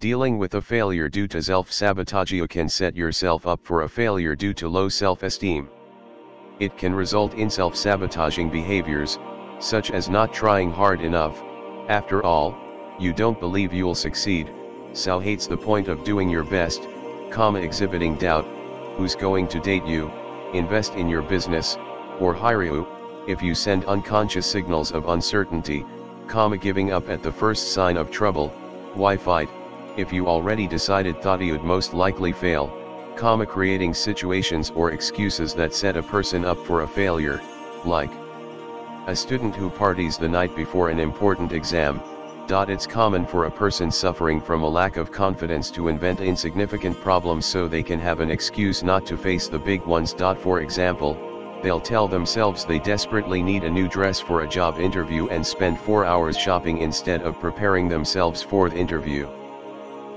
Dealing with a failure due to self-sabotage. You can set yourself up for a failure due to low self-esteem. It can result in self-sabotaging behaviors, such as not trying hard enough, after all, you don't believe you'll succeed, so hates the point of doing your best, comma exhibiting doubt, who's going to date you, invest in your business, or hire you, if you send unconscious signals of uncertainty, comma giving up at the first sign of trouble, why fight, if you already decided thought you'd most likely fail, comma creating situations or excuses that set a person up for a failure, like a student who parties the night before an important exam, it's common for a person suffering from a lack of confidence to invent insignificant problems so they can have an excuse not to face the big ones. For example, they'll tell themselves they desperately need a new dress for a job interview and spend 4 hours shopping instead of preparing themselves for the interview.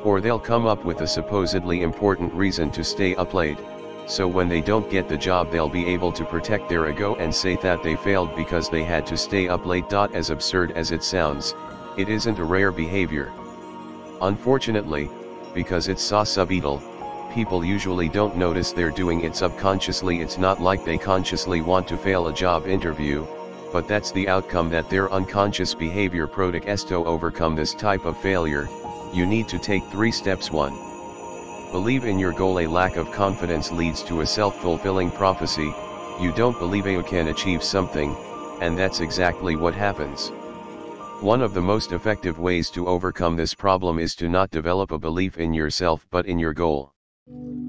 Or they'll come up with a supposedly important reason to stay up late, so when they don't get the job they'll be able to protect their ego and say that they failed because they had to stay up late. As absurd as it sounds, it isn't a rare behavior. Unfortunately, because it's so subtle, people usually don't notice they're doing it subconsciously it's not like they consciously want to fail a job interview, but that's the outcome that their unconscious behavior produces to overcome this type of failure, you need to take 3 steps 1. Believe in your goal a lack of confidence leads to a self-fulfilling prophecy, you don't believe you can achieve something, and that's exactly what happens. One of the most effective ways to overcome this problem is to not develop a belief in yourself but in your goal.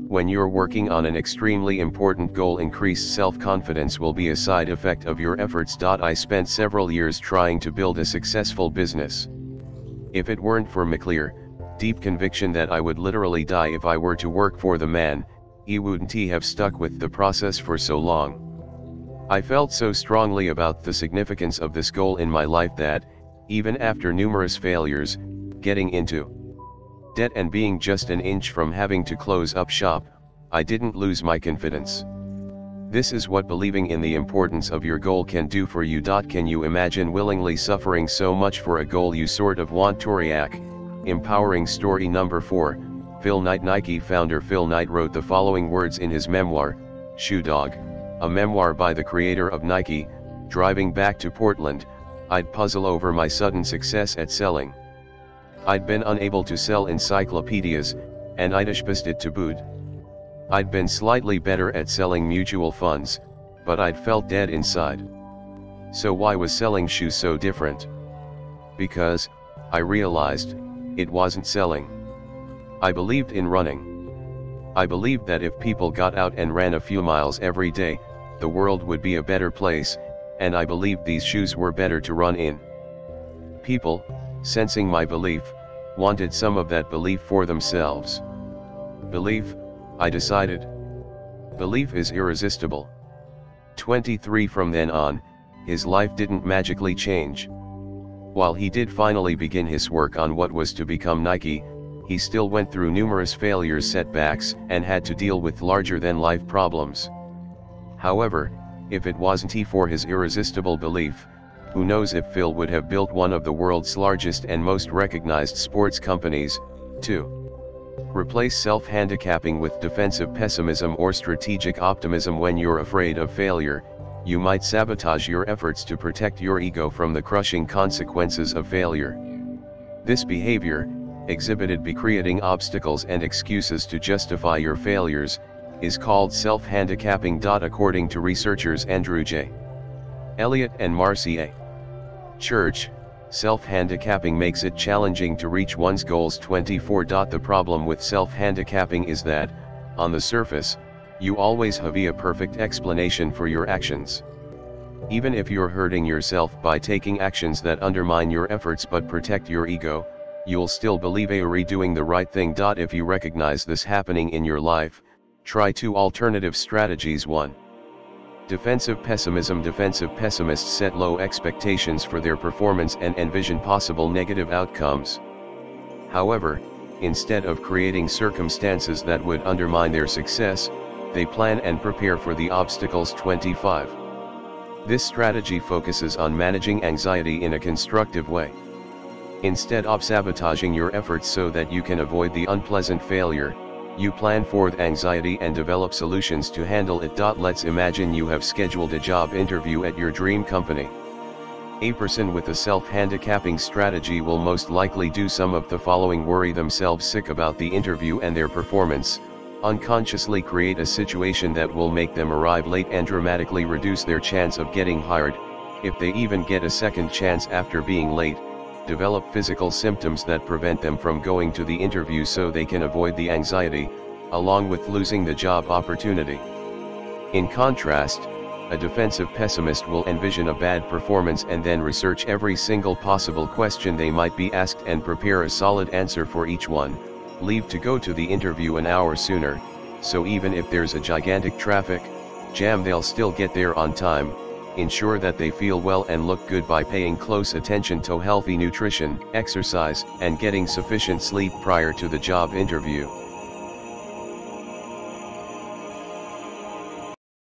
When you're working on an extremely important goal increased self-confidence will be a side effect of your efforts. I spent several years trying to build a successful business. If it weren't for McClear, deep conviction that I would literally die if I were to work for the man, he wouldn't he have stuck with the process for so long. I felt so strongly about the significance of this goal in my life that, even after numerous failures, getting into debt and being just an inch from having to close up shop, I didn't lose my confidence. This is what believing in the importance of your goal can do for you. Can you imagine willingly suffering so much for a goal you sort of want to react? Empowering story number 4, Phil Knight Nike founder Phil Knight wrote the following words in his memoir, Shoe Dog, a memoir by the creator of Nike, driving back to Portland, I'd puzzle over my sudden success at selling. I'd been unable to sell encyclopedias, and I'd it to boot. I'd been slightly better at selling mutual funds, but I'd felt dead inside. So why was selling shoes so different? Because, I realized, it wasn't selling. I believed in running. I believed that if people got out and ran a few miles every day, the world would be a better place, and I believed these shoes were better to run in. People, sensing my belief, wanted some of that belief for themselves. Belief, I decided. Belief is irresistible. 23 From then on, his life didn't magically change. While he did finally begin his work on what was to become Nike, he still went through numerous failures setbacks and had to deal with larger than life problems. However, if it wasn't he for his irresistible belief, who knows if Phil would have built one of the world's largest and most recognized sports companies, 2. Replace self-handicapping with defensive pessimism or strategic optimism when you're afraid of failure, you might sabotage your efforts to protect your ego from the crushing consequences of failure. This behavior, exhibited by creating obstacles and excuses to justify your failures, is called self-handicapping. According to researchers Andrew J. Elliot and Marcia Church, self-handicapping makes it challenging to reach one's goals 24. The problem with self-handicapping is that, on the surface, you always have a perfect explanation for your actions. Even if you're hurting yourself by taking actions that undermine your efforts but protect your ego, you'll still believe you're doing the right thing. If you recognize this happening in your life, Try two alternative strategies 1. Defensive pessimism Defensive pessimists set low expectations for their performance and envision possible negative outcomes. However, instead of creating circumstances that would undermine their success, they plan and prepare for the obstacles 25. This strategy focuses on managing anxiety in a constructive way. Instead of sabotaging your efforts so that you can avoid the unpleasant failure, you plan for the anxiety and develop solutions to handle it. Let's imagine you have scheduled a job interview at your dream company. A person with a self-handicapping strategy will most likely do some of the following worry themselves sick about the interview and their performance, unconsciously create a situation that will make them arrive late and dramatically reduce their chance of getting hired, if they even get a second chance after being late, develop physical symptoms that prevent them from going to the interview so they can avoid the anxiety, along with losing the job opportunity. In contrast, a defensive pessimist will envision a bad performance and then research every single possible question they might be asked and prepare a solid answer for each one, leave to go to the interview an hour sooner, so even if there's a gigantic traffic jam they'll still get there on time, ensure that they feel well and look good by paying close attention to healthy nutrition, exercise, and getting sufficient sleep prior to the job interview.